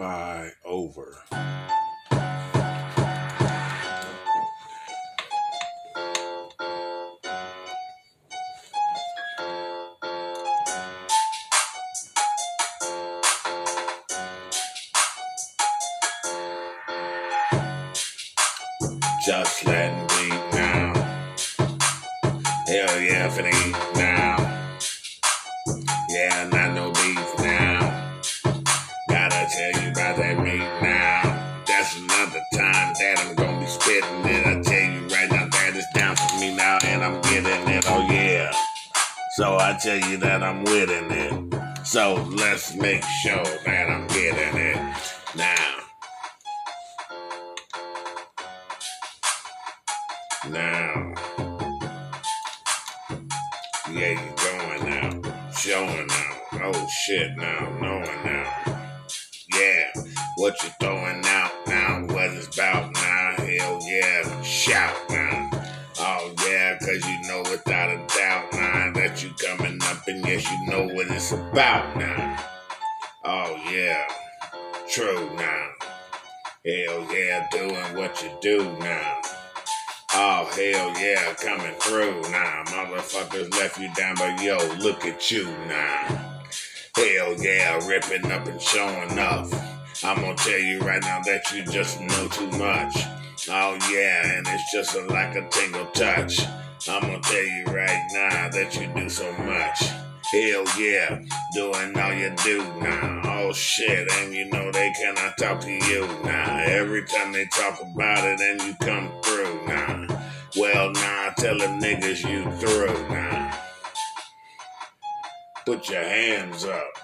by over. Just letting me now. Hell yeah, the now. Yeah, not about that meat now. That's another time that I'm gonna be spitting it. I tell you right now that it's down for me now, and I'm getting it. Oh yeah. So I tell you that I'm winning it. So let's make sure that I'm getting it now. Now. Yeah, you going now. Showing now. Oh shit now. Knowing now. Yeah. What you throwing out now? What it's about now? Hell yeah. Shout now. Oh yeah, cause you know without a doubt now that you coming up and yes you know what it's about now. Oh yeah. True now. Hell yeah, doing what you do now. Oh, hell yeah, coming through now. Motherfuckers left you down, but yo, look at you now. Hell yeah, ripping up and showing off. I'm gonna tell you right now that you just know too much. Oh yeah, and it's just a, like a tingle touch. I'm gonna tell you right now that you do so much. Hell yeah, doing all you do now. Oh shit, and you know they cannot talk to you now. Every time they talk about it, and you come through now. Well, now tell them niggas you through now. Put your hands up.